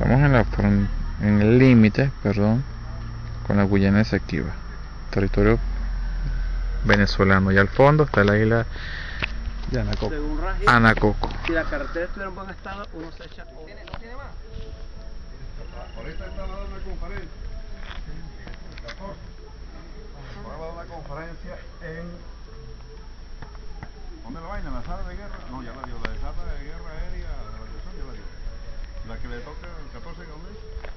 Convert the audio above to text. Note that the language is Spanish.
Estamos en, la, en el límite, perdón, con la Guyana Esequiba, territorio venezolano. Y al fondo está la isla de Anacoco. Según Raji, Anacoco. si la carretera estuviera en buen estado, uno se echa. Ahorita está dando una conferencia. 14. Ahora va a dar una conferencia en. ¿Dónde la vaina? ¿En la sala de guerra? No, ya la dio. La de sala de que ve toca el 14 que el mes?